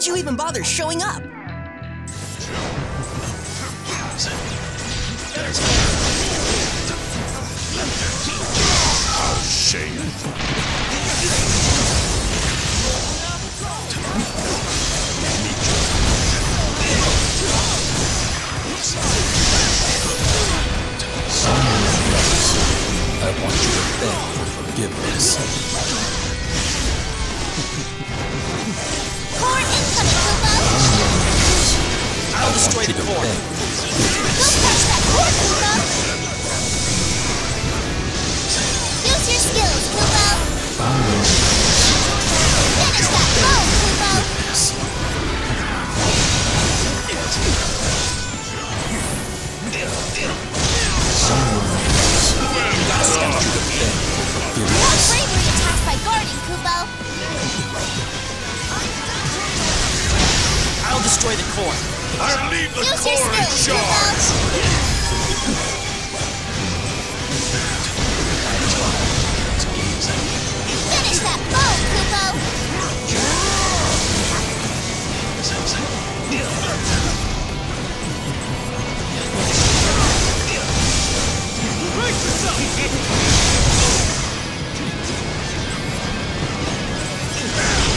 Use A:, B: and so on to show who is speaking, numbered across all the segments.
A: Why'd you even bother showing up?
B: Shameful.
C: I want you to beg for forgiveness.
A: Destroy the core.
C: beg.
D: Don't touch that core, Kupo! Use your skills, Kupo! Finish that Kupo! More bravery attacks by guarding, Kupo!
A: I'll destroy the core.
B: I leave the
D: Use your
B: core in charge.
D: Kupo! Finish that blow, Kupo!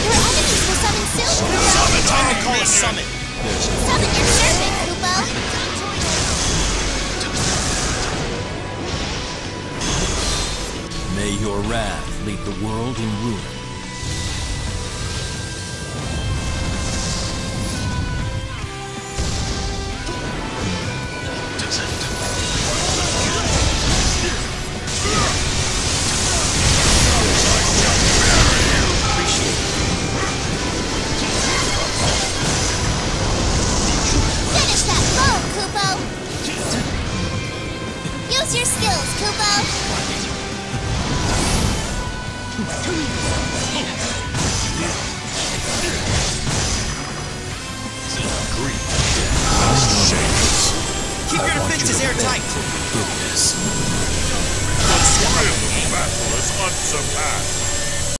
D: Your enemies will summon soon, Kupo!
A: Time to call a summon.
D: Summon your serpent!
C: May your wrath lead the world in ruin.
A: Defenses airtight.
C: Forgiveness.
B: Real battle is unsurpassed.